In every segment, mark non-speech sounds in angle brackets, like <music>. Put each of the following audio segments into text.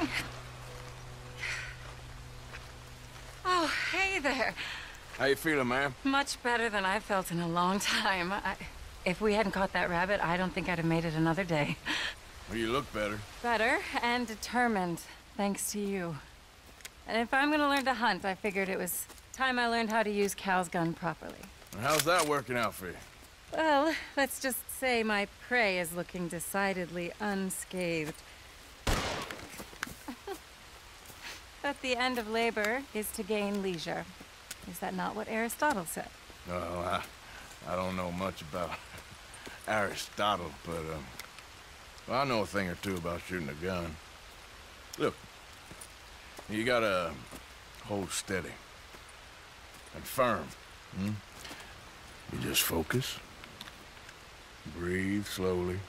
<sighs> Oh, hey there. How you feeling, ma'am? Much better than I've felt in a long time. I, if we hadn't caught that rabbit, I don't think I'd have made it another day. Well, you look better. Better and determined, thanks to you. And if I'm gonna learn to hunt, I figured it was time I learned how to use Cal's gun properly. How's that working out for you? Well, let's just say my prey is looking decidedly unscathed. But the end of labor is to gain leisure. Is that not what Aristotle said? Well, I, I don't know much about <laughs> Aristotle, but um, well, I know a thing or two about shooting a gun. Look, you gotta hold steady and firm. Hmm? You just focus, breathe slowly,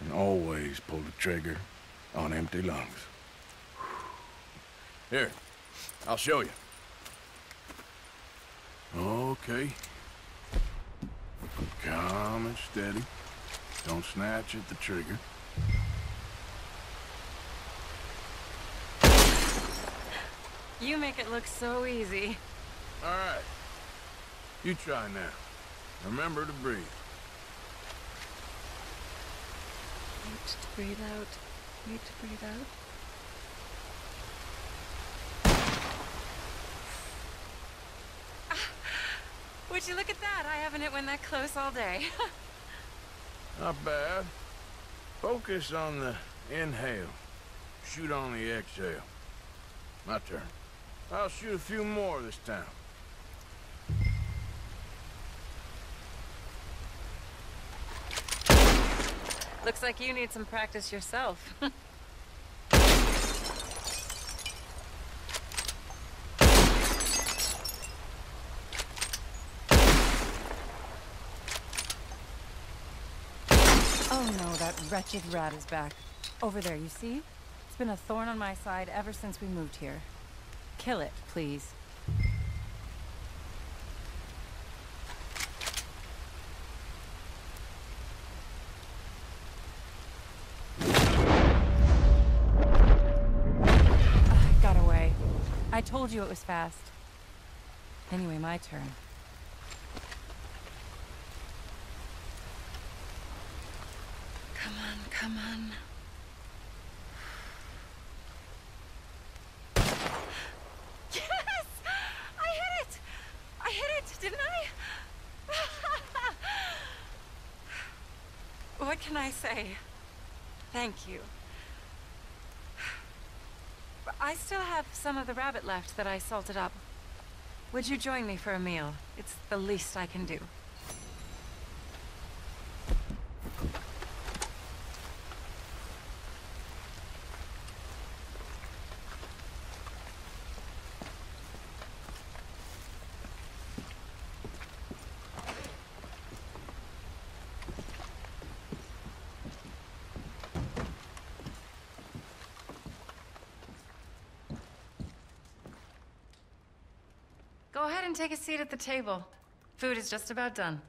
and always pull the trigger on empty lungs. Here, I'll show you. Okay. Calm and steady. Don't snatch at the trigger. You make it look so easy. All right. You try now. Remember to breathe. Wait to breathe out. Wait to breathe out. Would you look at that? I haven't hit one that close all day. <laughs> Not bad. Focus on the inhale. Shoot on the exhale. My turn. I'll shoot a few more this time. Looks like you need some practice yourself. <laughs> oh no, that wretched rat is back. Over there, you see? It's been a thorn on my side ever since we moved here. Kill it, please. Ah, got away. I told you it was fast. Anyway, my turn. Come on. Yes! I hit it! I hit it, didn't I? <laughs> what can I say? Thank you. I still have some of the rabbit left that I salted up. Would you join me for a meal? It's the least I can do. And take a seat at the table. Food is just about done.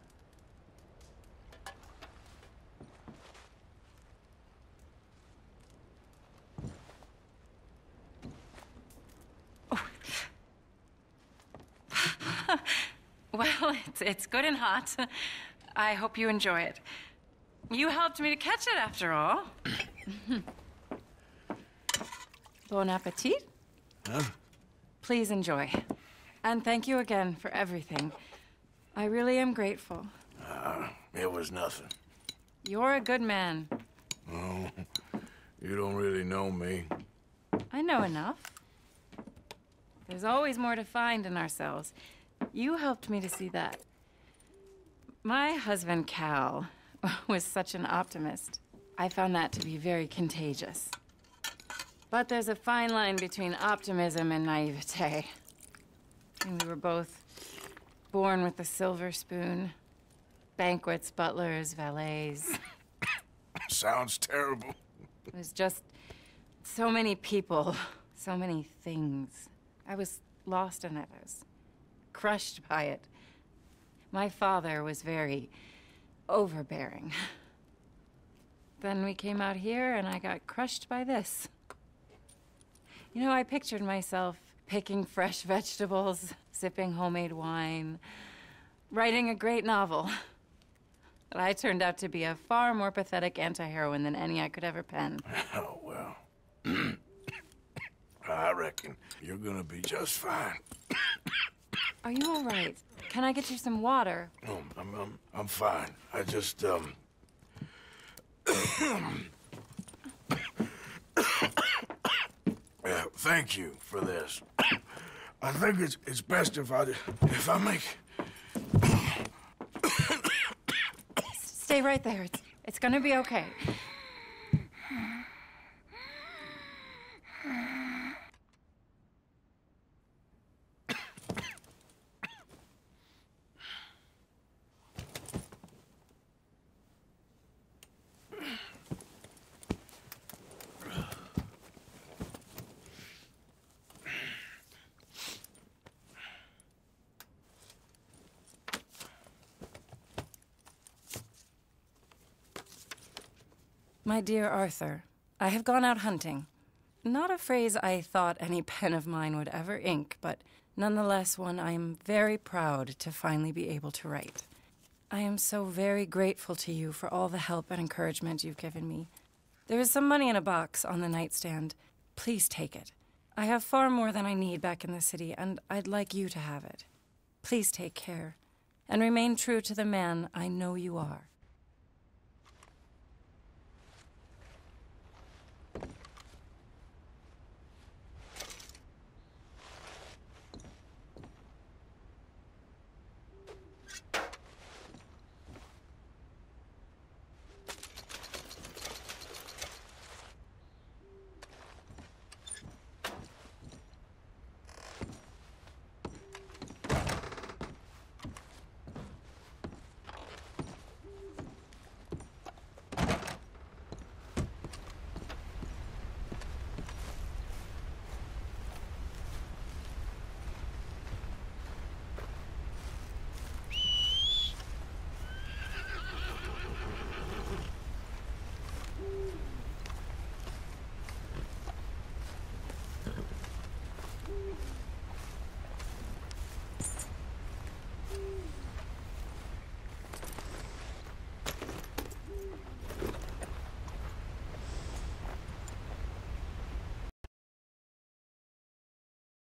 Oh. <laughs> well, it's, it's good and hot. I hope you enjoy it. You helped me to catch it, after all. bon appetit. Huh? Please enjoy. And thank you again for everything. I really am grateful. Uh, it was nothing. You're a good man. Oh, <laughs> you don't really know me. I know enough. There's always more to find in ourselves. You helped me to see that. My husband, Cal, <laughs> was such an optimist. I found that to be very contagious. But there's a fine line between optimism and naivete. And we were both born with a silver spoon. Banquets, butlers, valets. <coughs> Sounds terrible. It was just so many people, so many things. I was lost in it. I was crushed by it. My father was very overbearing. Then we came out here and I got crushed by this. You know, I pictured myself picking fresh vegetables, sipping homemade wine, writing a great novel. But I turned out to be a far more pathetic anti heroine than any I could ever pen. Oh, well. I reckon you're gonna be just fine. Are you all right? Can I get you some water? Oh, I'm, I'm, I'm fine. I just, um... yeah, thank you for this. I think it's, it's best if I, if I make... <coughs> Stay right there. It's, it's gonna be okay. My dear Arthur, I have gone out hunting. Not a phrase I thought any <laughs> pen of mine would ever ink, but nonetheless one I am very proud to finally be able to write. I am so very grateful to you for all the help and encouragement you've given me. There is some money in a box on the nightstand. Please take it. I have far more than I need back in the city, and I'd like you to have it. Please take care, and remain true to the man I know you are.